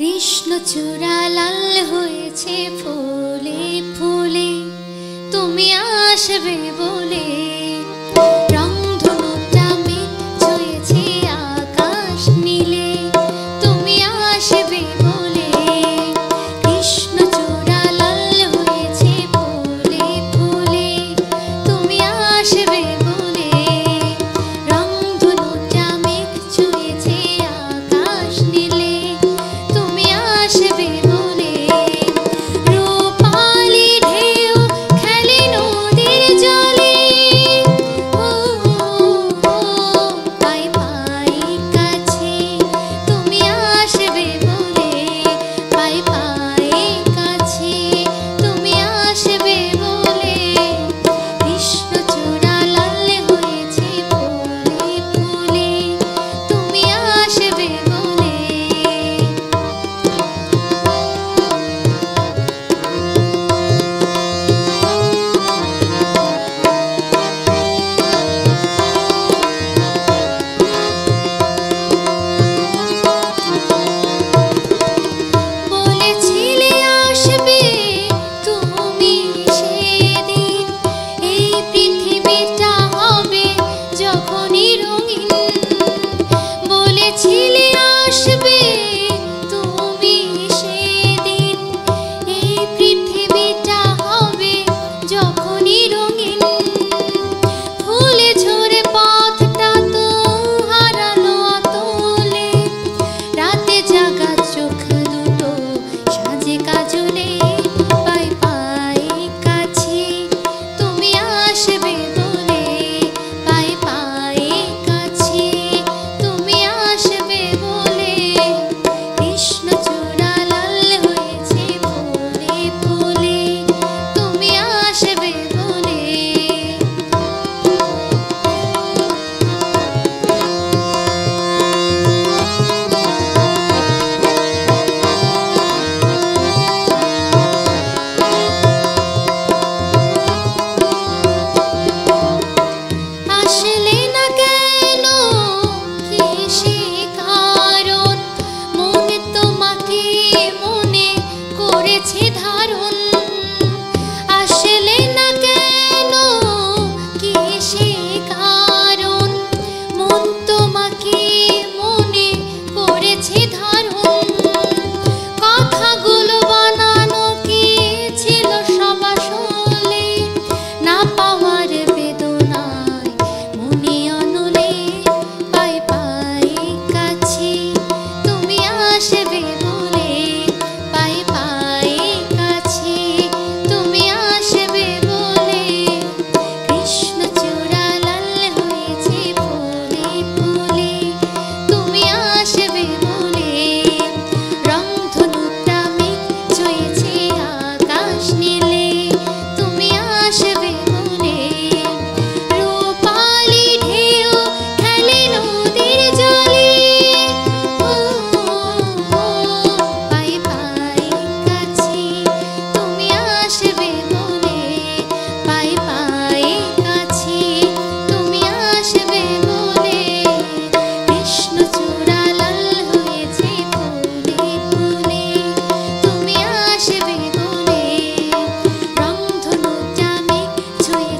কৃষ্ণচূড়া লাল হয়েছে ফুলে ফুলে তুমি আসবে বলে to you.